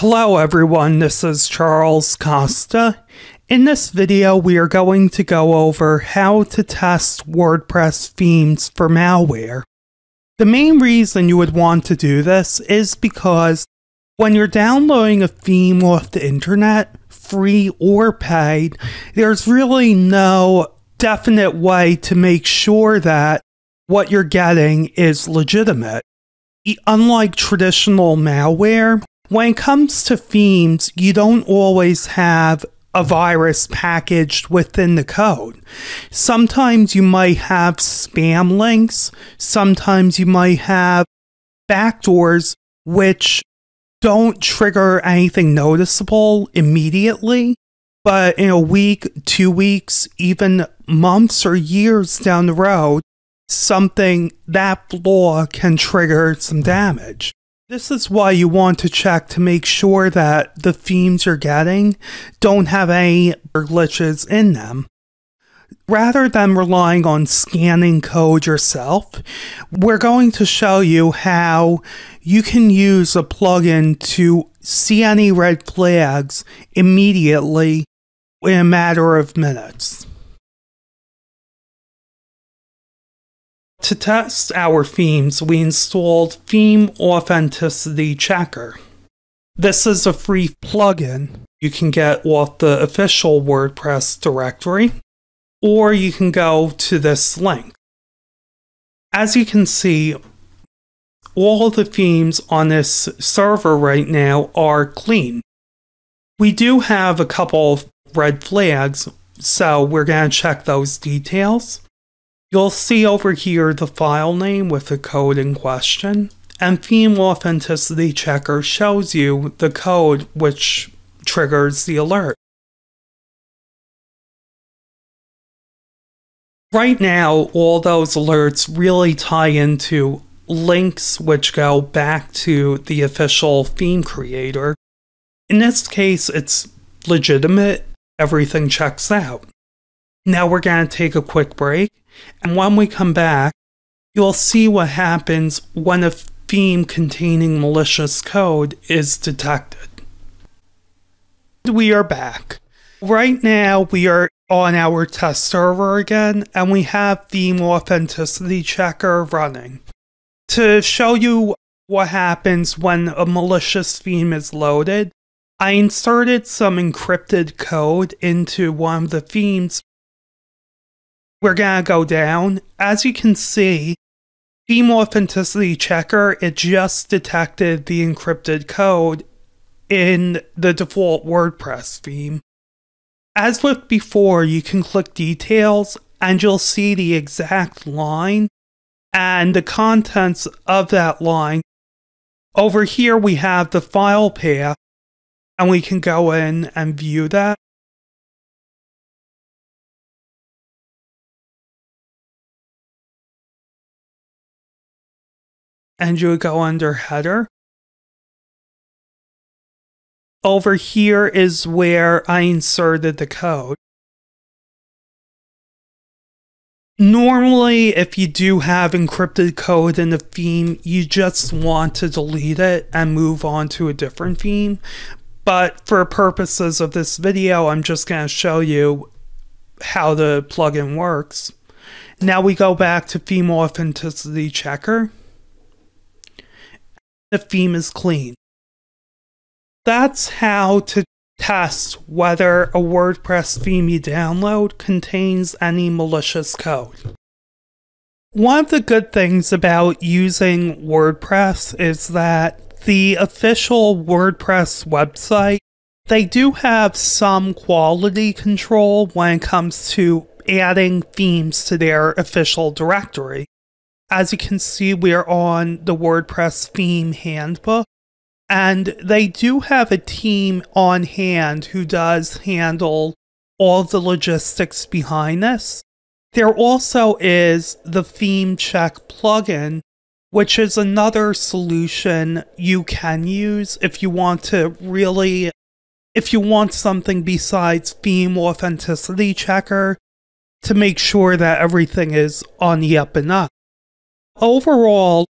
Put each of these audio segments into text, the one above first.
Hello everyone, this is Charles Costa. In this video, we are going to go over how to test WordPress themes for malware. The main reason you would want to do this is because when you're downloading a theme off the internet, free or paid, there's really no definite way to make sure that what you're getting is legitimate. Unlike traditional malware, when it comes to themes, you don't always have a virus packaged within the code. Sometimes you might have spam links, sometimes you might have backdoors which don't trigger anything noticeable immediately, but in a week, two weeks, even months or years down the road, something that flaw can trigger some damage. This is why you want to check to make sure that the themes you're getting don't have any glitches in them. Rather than relying on scanning code yourself, we're going to show you how you can use a plugin to see any red flags immediately in a matter of minutes. To test our themes, we installed Theme Authenticity Checker. This is a free plugin you can get off the official WordPress directory, or you can go to this link. As you can see, all the themes on this server right now are clean. We do have a couple of red flags, so we're going to check those details. You'll see over here the file name with the code in question, and Theme Authenticity Checker shows you the code which triggers the alert. Right now, all those alerts really tie into links which go back to the official theme creator. In this case, it's legitimate, everything checks out. Now we're going to take a quick break and when we come back, you'll see what happens when a theme containing malicious code is detected. We are back. Right now, we are on our test server again, and we have Theme Authenticity Checker running. To show you what happens when a malicious theme is loaded, I inserted some encrypted code into one of the themes we're gonna go down. As you can see, Theme Authenticity Checker, it just detected the encrypted code in the default WordPress theme. As with before, you can click Details and you'll see the exact line and the contents of that line. Over here, we have the file path, and we can go in and view that. And you go under header. Over here is where I inserted the code. Normally, if you do have encrypted code in a theme, you just want to delete it and move on to a different theme. But for purposes of this video, I'm just going to show you how the plugin works. Now we go back to Theme Authenticity Checker theme is clean. That's how to test whether a WordPress theme you download contains any malicious code. One of the good things about using WordPress is that the official WordPress website, they do have some quality control when it comes to adding themes to their official directory. As you can see, we are on the WordPress theme handbook. And they do have a team on hand who does handle all the logistics behind this. There also is the theme check plugin, which is another solution you can use if you want to really, if you want something besides theme authenticity checker to make sure that everything is on the up and up. Overall,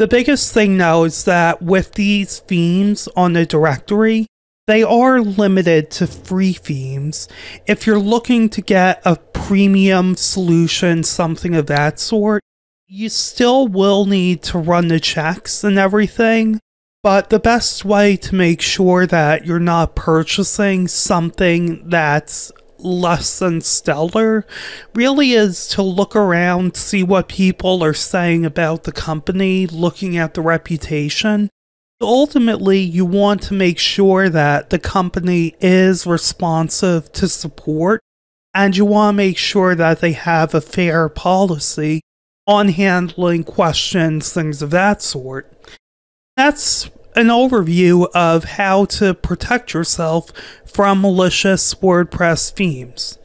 The biggest thing though is that with these themes on the directory, they are limited to free themes. If you're looking to get a premium solution, something of that sort, you still will need to run the checks and everything. But the best way to make sure that you're not purchasing something that's less than stellar really is to look around, see what people are saying about the company, looking at the reputation. Ultimately, you want to make sure that the company is responsive to support and you want to make sure that they have a fair policy on handling questions, things of that sort. That's an overview of how to protect yourself from malicious WordPress themes.